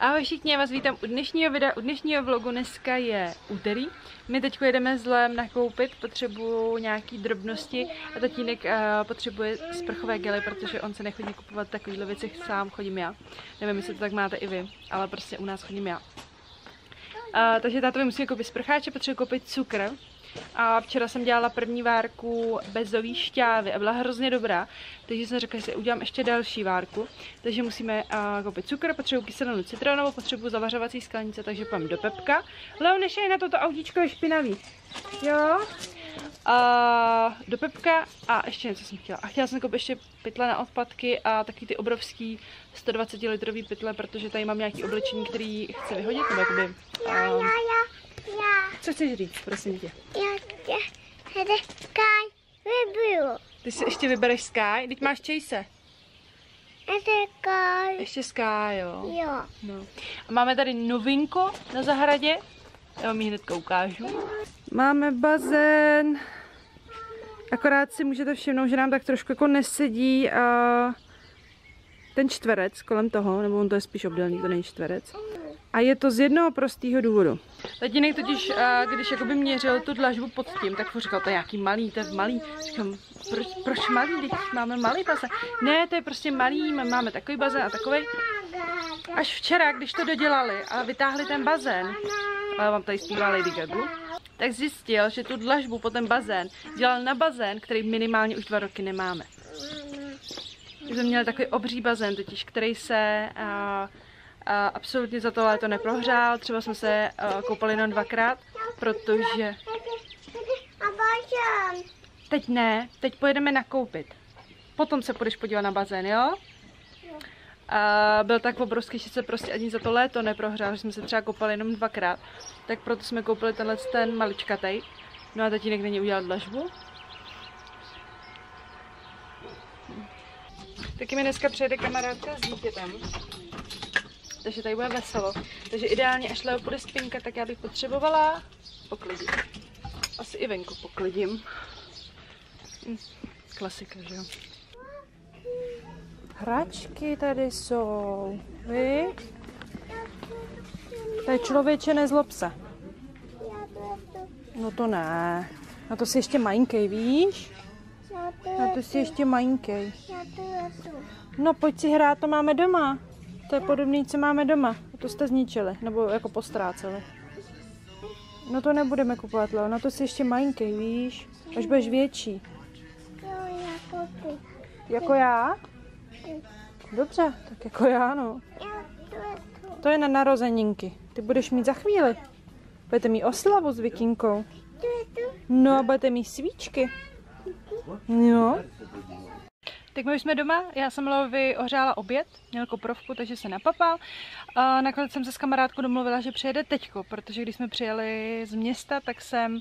Ahoj všichni, já vás vítám u dnešního videa, u dnešního vlogu. Dneska je úterý. My teď jedeme s Lem nakoupit, potřebuju nějaký drobnosti a tatínek uh, potřebuje sprchové gely, protože on se nechodí kupovat takovýhle věci, sám chodím já. Nevím, jestli to tak máte i vy, ale prostě u nás chodím já. Uh, takže tátovi musíme koupit sprcháče, potřebuji koupit cukr, a včera jsem dělala první várku bezový šťávy a byla hrozně dobrá, takže jsem řekla, že si udělám ještě další várku. Takže musíme uh, koupit cukr, potřebuji kyselinu citronovou, potřebuji zavařovací sklenice, takže půjdeme do Pepka. Leo, nešej na toto autíčko je špinavý. Jo? A do Pepka a ještě něco jsem chtěla. A chtěla jsem koupit ještě pytle na odpadky a taky ty obrovský 120 litrový pytle, protože tady mám nějaký oblečení, který chci vyhodit, nebo jakoby... Um, co chceš říct, prosím tě? já, já, Sky vybuju. Ty si ještě vybereš Sky, teď máš Chase. Já Sky, Ještě Sky, jo. jo. No. A máme tady novinko na zahradě. Já vám ji hnedka ukážu. Máme bazén. Akorát si můžete všimnout, že nám tak trošku jako nesedí a ten čtverec kolem toho, nebo on to je spíš obdélný, to není čtverec. A je to z jednoho prostého důvodu. Tatínek totiž, a, když jakoby měřil tu dlažbu pod tím, tak říkal, to je nějaký malý, to je malý. Říkám, proč, proč malý, teď máme malý bazén. Ne, to je prostě malý, my máme takový bazén a takový. Až včera, když to dodělali a vytáhli ten bazén, a vám tady zpívá Lady Gaga, tak zjistil, že tu dlažbu po ten bazén dělal na bazén, který minimálně už dva roky nemáme. Jsme měli takový obří bazén totiž, který se a absolutně za to léto neprohřál. Třeba jsme se a, koupali jenom dvakrát, protože teď ne, teď pojedeme nakoupit. Potom se půjdeš podívat na bazén, jo? A byl tak obrovský, že se prostě ani za to léto neprohřál, že jsme se třeba koupali jenom dvakrát. Tak proto jsme koupili tenhle ten maličkatej. No a tatínek není udělal dlažbu. Taky mi dneska přijede kamarádka s dítětem. Takže tady bude veselo. Takže ideálně, až Leo půjde spinka, tak já bych potřebovala poklidit. Asi i venku poklidím. Hm, Klasika, že jo? Hračky tady jsou. Vy? To je člověče, nezlob se. No to ne. Na to si ještě majinkej, víš? Na to si ještě majinkej. No pojď si hrát, to máme doma. To je podobný, co máme doma. To jste zničili, nebo jako postráceli. No to nebudeme kupovat, Leo. Na to si ještě majinkej, víš? Až budeš větší. Jako já? Dobře, tak jako já, no. To je na narozeninky. Ty budeš mít za chvíli. Budete mít oslavu s vikinkou. No a budete mít svíčky. No. Tak my už jsme doma, já jsem Lovi ohřála oběd, měl koprovku, takže se napapal. A nakonec jsem se s kamarádkou domluvila, že přijede teďko, protože když jsme přijeli z města, tak jsem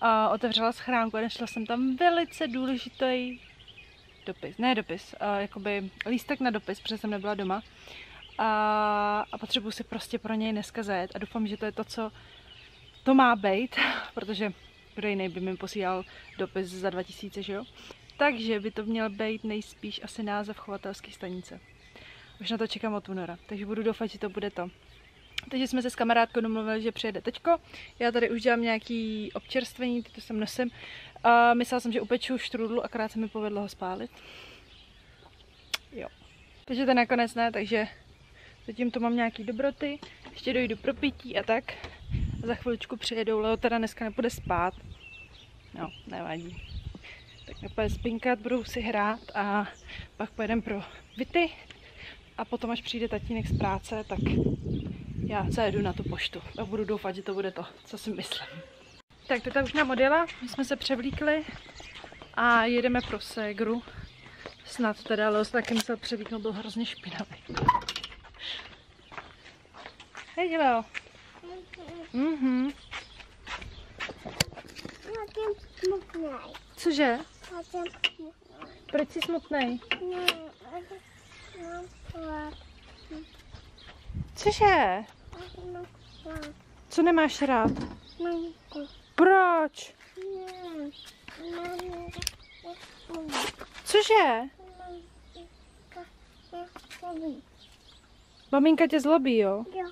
a, otevřela schránku a našla jsem tam velice důležitý dopis, ne dopis, a, jakoby lístek na dopis, protože jsem nebyla doma. A, a potřebuji si prostě pro něj dneska zajet a doufám, že to je to, co to má být, protože kdo jiný by mi posílal dopis za 2000, že jo? Takže by to měl být nejspíš asi název chovatelské stanice. Už na to čekám od února, takže budu doufat, že to bude to. Takže jsme se s kamarádkou domluvili, že přijede teďko. Já tady už dělám nějaký občerstvení, ty to sem nosím. A myslela jsem, že upeču štrudlu, akorát se mi povedlo ho spálit. Jo. Takže to nakonec ne, takže zatím tu mám nějaký dobroty. Ještě dojdu pro pití a tak. A za chviličku přijedou, Leo teda dneska nepůjde spát. No, nevadí. Spinkat, budou si hrát a pak pojedeme pro Vity. A potom, až přijde tatínek z práce, tak já zajedu na tu poštu. A budu doufat, že to bude to, co si myslím. Tak teta už nám odjela, my jsme se převlíkli a jedeme pro ségru. Snad teda, Leo se taky musel převlíknout, byl hrozně špinavý. Hej, Leo. Mhm. Cože? Proč jsi smutný? Cože? Co nemáš rád? Mamku. Proč? Cože? Maminka tě zlobí, jo? Jo.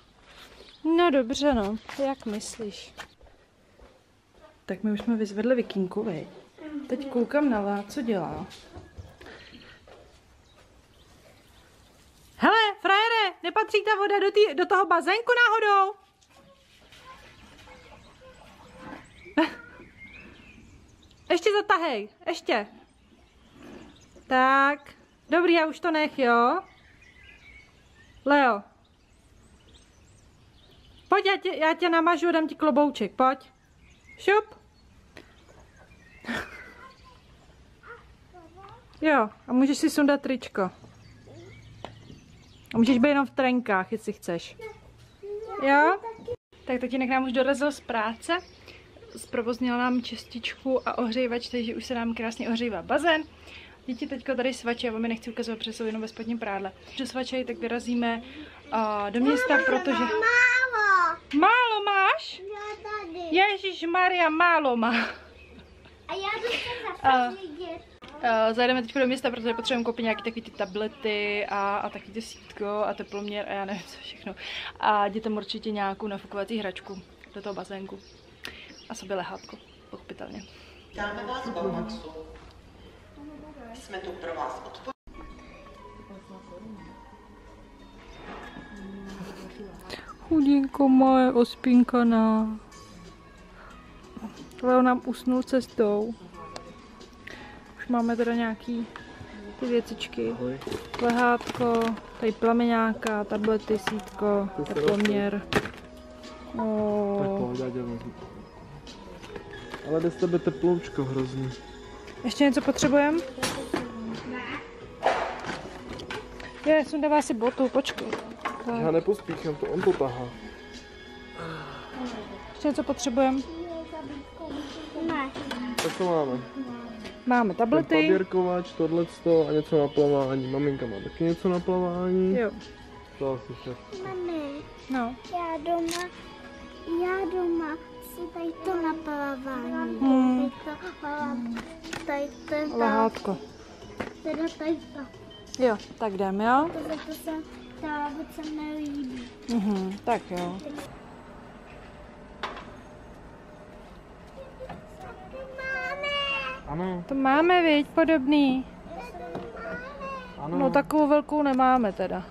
No dobře, no. Jak myslíš? Tak my už jsme vyzvedli vikinku, vej. Teď koukám na Lá, co dělá. Hele, frajere, nepatří ta voda do, tý, do toho bazénku náhodou? Ještě zatahej, ještě. Tak, dobrý, já už to nech, jo? Leo. Pojď, já tě, já tě namažu, dám ti klobouček, pojď. Šup. Jo, a můžeš si sundat tričko. A můžeš být jenom v trenkách, jestli chceš. Jo? Tak tatínek nám už dorazil z práce. Zprovoznil nám čističku a ohřívač, takže už se nám krásně ohřívá bazén. Děti teďka tady svačí, já vám je nechci ukazovat, protože jsou jenom ve spodním prádle. Když svačejí, tak vyrazíme uh, do města, protože... Málo. Málo máš? Já tady. Ježíš Maria, málo má. A já A- zase vidět. Uh, zajdeme teď do města, protože potřebujeme koupit nějaké takové ty tablety a, a taky ty sítko a teploměr a já nevím co všechno. A dětem určitě nějakou nafukovací hračku do toho bazénku. A sobě lehátko, pochopitelně. Vítáme vás v. Jsme tu pro vás odpověď. Chudinko moje, ospínkaná. Leo nám usnul cestou. Máme teda nějaký ty věcičky. Lehátko, tady plameňáka, tablety, sítko, teploměr. Tak O, pohodě, já dělám. Ale jde z tebe teploučko hrozně. ještě něco potřebujeme? Je, sundává si botu, počkej. Já Tak, nepospíchám, to on to tahá. ještě něco potřebujeme? Máš. Tak to máme. Máme Ten tablety. paběrkovač, tohleto a něco na plavání. Maminka má taky něco na plavání. Jo, To asi všechno. Mami, no. já doma, já doma si tady to na plavání. Hmm. Tady to, tady to, Lehátko. teda tady to. Jo, tak jdem, jo? Tohle to se, ta se mi líbí. Mhm, tak jo. Ano, To máme, viď, podobný. ano. No takovou velkou nemáme teda.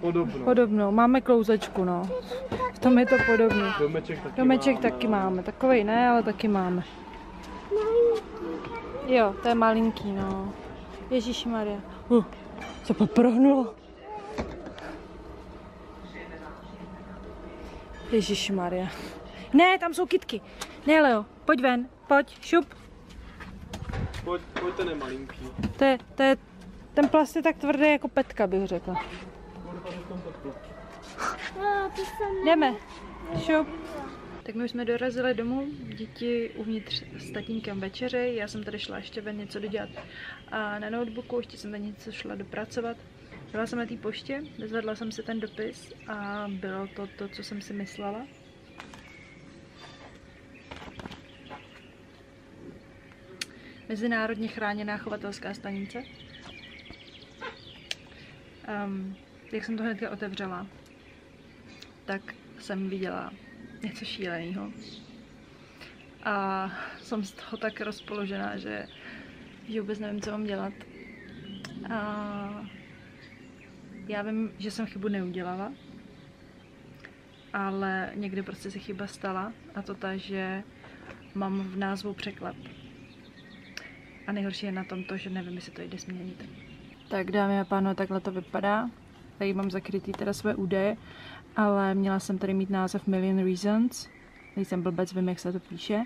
Podobno. Podobnou, máme klouzečku, no. V tom je to podobný. Domeček taky Domeček máme. taky máme, takovej ne, ale taky máme. Jo, to je malinký, no. Ježíš Maria. Uh, co poprohnulo? Ježíš Maria. Ne, tam jsou kitky. Ne, Leo, pojď ven, pojď, šup. Pojď, pojďte nemalinký. To je, to je, ten plast je tak tvrdý jako petka, bych řekla. Jdeme. Šup. Tak my už jsme dorazili domů, děti uvnitř s tatínkem večeři, já jsem tady šla ještě ven něco dodělat a na notebooku, ještě jsem tady něco šla dopracovat. Byla jsem na té poště, vyzvedla jsem si ten dopis a bylo to to, co jsem si myslela. Mezinárodně chráněná chovatelská stanice. Um, jak jsem to hnedka otevřela, tak jsem viděla něco šíleného. A jsem z toho tak rozpoložená, že, že vůbec nevím, co mám dělat. A já vím, že jsem chybu neudělala, ale někdy prostě se chyba stala a to ta, že mám v názvu překlep. A nejhorší je na tom to, že nevím, jestli to jde změnit. Tak dámy a pánové, takhle to vypadá. Tady mám zakrytý teda své údaje, ale měla jsem tady mít název Million Reasons. Tady jsem blbec, vím, jak se to píše.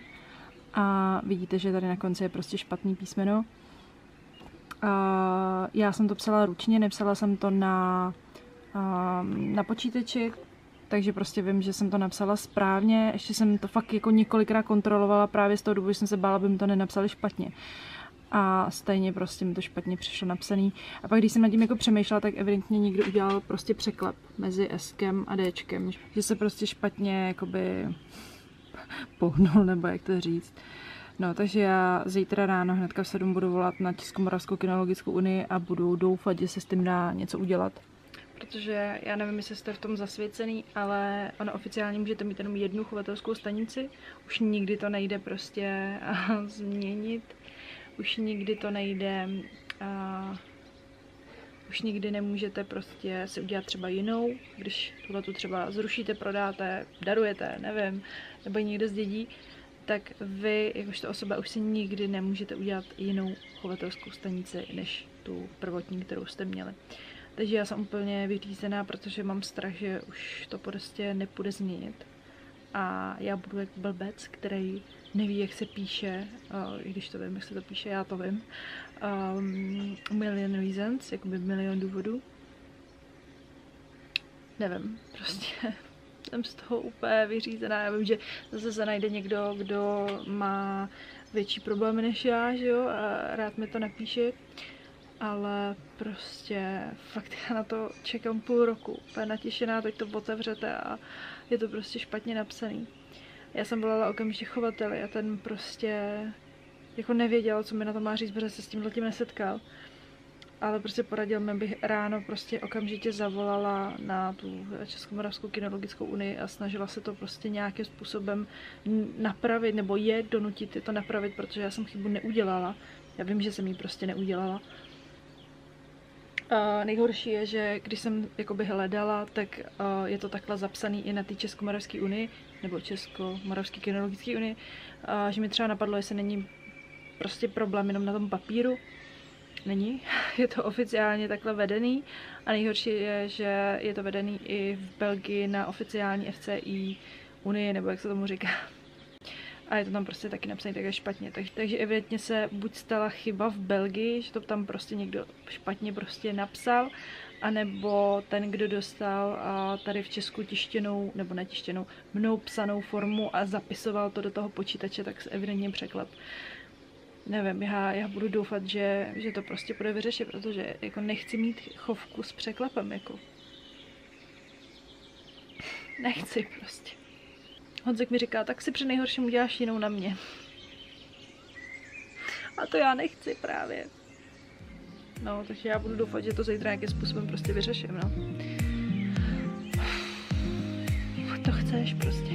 A vidíte, že tady na konci je prostě špatný písmeno. A já jsem to psala ručně, nepsala jsem to na, a, na počítači, takže prostě vím, že jsem to napsala správně. Ještě jsem to fakt jako několikrát kontrolovala právě z toho důvodu, že jsem se bála, aby mi to nenapsali špatně. A stejně prostě mi to špatně přišlo napsaný. A pak, když jsem nad tím jako přemýšlela, tak evidentně někdo udělal prostě překlep mezi Skem a Dčkem. Že se prostě špatně jakoby pohnul, nebo jak to říct. No, takže já zítra ráno hnedka v 7 budu volat na Českomoravskou kinologickou unii a budu doufat, že se s tím dá něco udělat. protože já nevím, jestli jste v tom zasvěcený, ale ono oficiálně můžete mít jenom jednu chovatelskou stanici. Už nikdy to nejde prostě změnit. Už nikdy to nejde uh, už nikdy nemůžete prostě si udělat třeba jinou, když tuhle tu třeba zrušíte, prodáte, darujete, nevím, nebo ji někde zdědí, tak vy, jakožto osoba, už si nikdy nemůžete udělat jinou chovatelskou stanici, než tu prvotní, kterou jste měli. Takže já jsem úplně vyřízená, protože mám strach, že už to prostě nepůjde změnit. A já budu jak blbec, který neví, jak se píše, uh, i když to vím, jak se to píše, já to vím. Um, million reasons, jakoby milion důvodů. Nevím, prostě jsem z toho úplně vyřízená. Já vím, že zase se najde někdo, kdo má větší problémy než já, že jo, a rád mi to napíše. Ale prostě fakt já na to čekám půl roku. Úplně natěšená, teď to otevřete a je to prostě špatně napsaný. Já jsem volala okamžitě chovateli a ten prostě jako nevěděl, co mi na to má říct, protože se s tím tím nesetkal. Ale prostě poradil mi, bych ráno prostě okamžitě zavolala na tu Českomoravskou kinologickou unii a snažila se to prostě nějakým způsobem napravit, nebo je donutit je to napravit, protože já jsem chybu neudělala. Já vím, že jsem ji prostě neudělala. Nejhorší je, že když jsem jakoby hledala, tak uh, je to takhle zapsaný i na té Českomoravské unii, nebo Česko-Moravské kinologické unii, uh, že mi třeba napadlo, jestli není prostě problém jenom na tom papíru. Není, je to oficiálně takhle vedený a nejhorší je, že je to vedený i v Belgii na oficiální FCI unii, nebo jak se tomu říká. A je to tam prostě taky napsané také špatně. Takže, takže evidentně se buď stala chyba v Belgii, že to tam prostě někdo špatně prostě napsal, anebo ten, kdo dostal a tady v Česku tištěnou, nebo netištěnou, mnou psanou formu a zapisoval to do toho počítače, tak se evidentně překlep nevím, já, já budu doufat, že, že to prostě bude vyřešit, protože jako nechci mít chovku s překlepem, jako. Nechci prostě. Honzek mi říká, tak si při nejhorším uděláš jinou na mě. A to já nechci právě. No, takže já budu doufat, že to zítra nějakým způsobem prostě vyřeším, no. To chceš prostě.